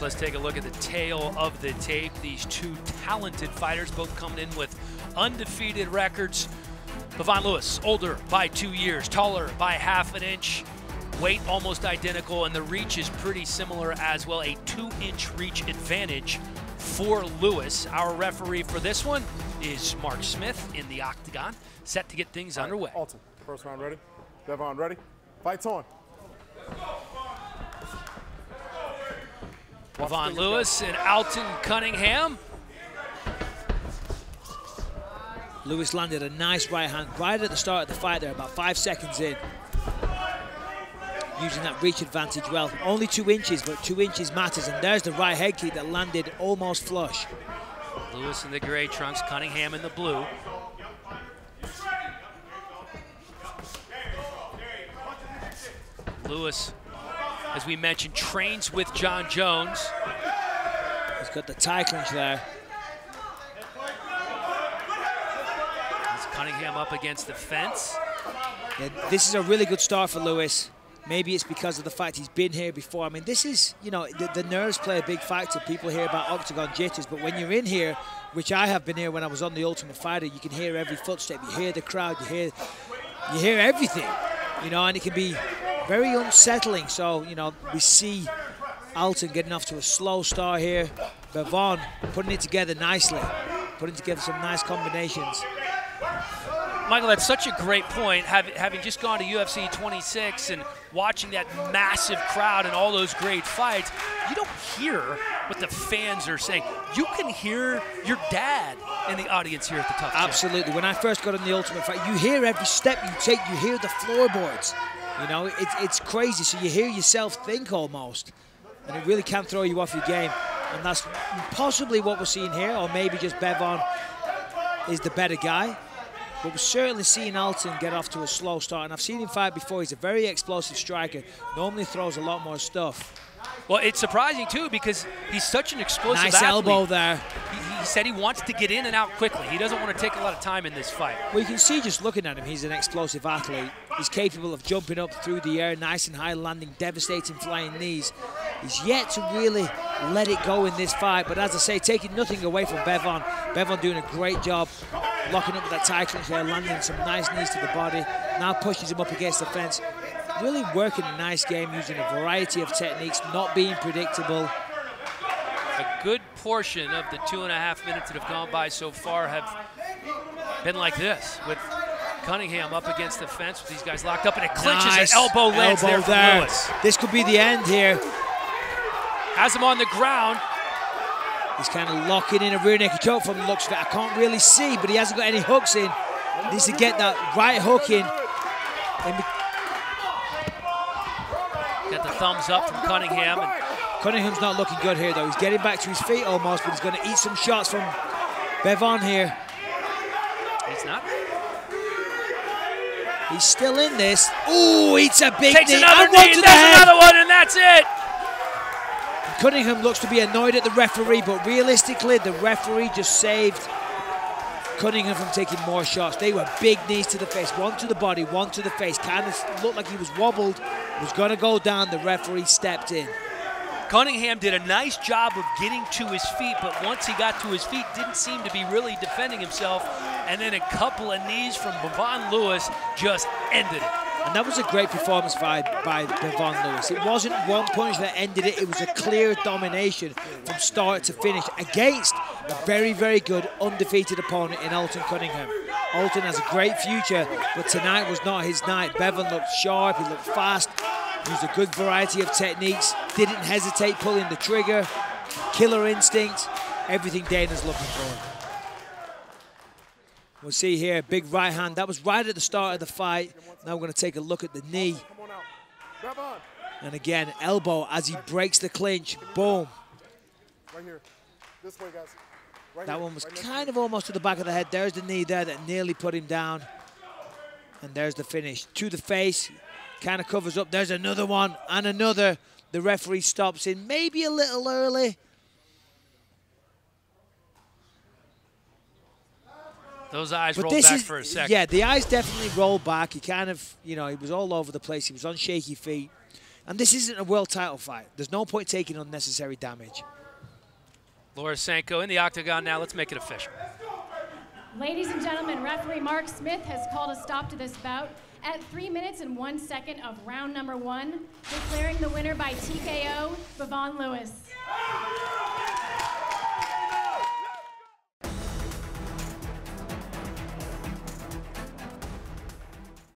So let's take a look at the tale of the tape. These two talented fighters, both coming in with undefeated records. Bevon Lewis, older by two years, taller by half an inch, weight almost identical, and the reach is pretty similar as well. A two-inch reach advantage for Lewis. Our referee for this one is Mark Smith in the octagon, set to get things underway. Alton, first round ready? Bevon ready? Fights on. Bevon Lewis and Alton Cunningham. Lewis landed a nice right hand right at the start of the fight there, about five seconds in. Using that reach advantage well. Only two inches, but two inches matters. And there's the right head kick that landed almost flush. Lewis in the gray trunks, Cunningham in the blue. Lewis, as we mentioned, trains with Jon Jones. He's got the tie clinch there. As Cunningham up against the fence. Yeah, this is a really good start for Lewis. Maybe it's because of the fact he's been here before. I mean, this is, you know, the, the, nerves play a big factor. People hear about octagon jitters, but when you're in here, which I have been here when I was on the Ultimate Fighter, you can hear every footstep. You hear the crowd. You hear, you hear everything. You know, and it can be very unsettling. So, you know, we see Alton getting off to a slow start here. Bevon putting it together nicely, putting together some nice combinations. Michael, that's such a great point. Having just gone to UFC 26 and watching that massive crowd and all those great fights, you don't hear what the fans are saying. You can hear your dad in the audience here at the Tough Absolutely. When I first got in the Ultimate Fight, you hear every step you take. You hear the floorboards. You know, it's, it's crazy. So you hear yourself think almost. And it really can throw you off your game. And that's possibly what we're seeing here, or maybe just Bevon is the better guy. But we're certainly seeing Alton get off to a slow start. And I've seen him fight before. He's a very explosive striker. Normally throws a lot more stuff. Well, it's surprising, too, because he's such an explosive nice athlete. elbow there. He, he, said he wants to get in and out quickly. He doesn't want to take a lot of time in this fight. Well, you can see just looking at him, he's an explosive athlete. He's capable of jumping up through the air, nice and high, landing devastating flying knees. He's yet to really let it go in this fight. But as I say, taking nothing away from Bevon. Bevon doing a great job locking up with that tie clinch there, landing some nice knees to the body. Now pushes him up against the fence. Really working a nice game using a variety of techniques, not being predictable. A good portion of the two and a half minutes that have gone by so far have been like this, with Cunningham up against the fence with these guys locked up, and it clinches nice. elbow lands elbow there there. Lewis. This could be the end here. Has him on the ground. He's kind of locking in a rear naked choke from the looks of it. I can't really see, but he hasn't got any hooks in. He needs to get that right hook in. Got the thumbs up from Cunningham. And Cunningham's not looking good here, though. He's getting back to his feet almost, but he's going to eat some shots from Bevon here. He's not. He's still in this. Ooh, it's a big Takes knee. another and knee, one to and the there's another one, and that's it. Cunningham looks to be annoyed at the referee, but realistically, the referee just saved Cunningham from taking more shots. They were big knees to the face, one to the body, one to the face. Kind of looked like he was wobbled, was going to go down. The referee stepped in. Cunningham did a nice job of getting to his feet, but once he got to his feet, didn't seem to be really defending himself. And then a couple of knees from Bevon Lewis just ended it. And that was a great performance by, by Bevon Lewis. It wasn't one punch that ended it. It was a clear domination from start to finish against a very, very good undefeated opponent in Alton Cunningham. Alton has a great future, but tonight was not his night. Bevon looked sharp, he looked fast, used a good variety of techniques, didn't hesitate pulling the trigger, killer instinct, everything Dana's looking for. We'll see here, big right hand. That was right at the start of the fight. Now we're going to take a look at the knee. And again, elbow as he breaks the clinch. Boom. Right here. This way, guys. Right that here. one was Right kind of almost to the back of the head. There's the knee there that nearly put him down. And there's the finish. To the face. Kind of covers up. There's another one and another. The referee stops in maybe a little early. Those eyes But rolled this back is, for a second. yeah, the eyes definitely rolled back. He kind of, you know, he was all over the place. He was on shaky feet. And this isn't a world title fight. There's no point taking unnecessary damage. Laura Sanko in the octagon now. Let's make it official. Ladies and gentlemen, referee Mark Smith has called a stop to this bout at 3 minutes and 1 second of round number one, declaring the winner by TKO, Bevon Lewis.